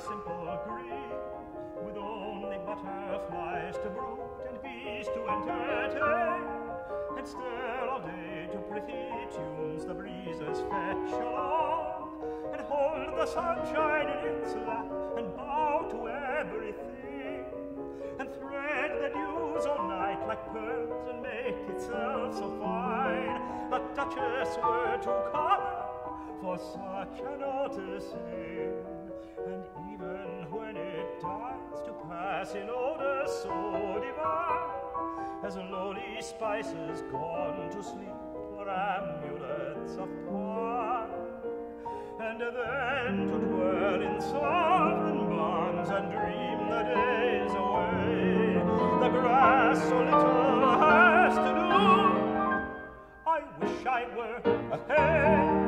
simple grief, with only butterflies to brood and bees to entertain, and still all day to pretty tunes the breezes fetch along, and hold the sunshine in its lap and bow to everything, and thread the dews all night like pearls and make itself so fine, a duchess were to come for such a noticing, and in odor so divine, as lowly spices gone to sleep for amulets of pine, and then to dwell in sovereign bonds and dream the days away, the grass so little has to do. I wish I were a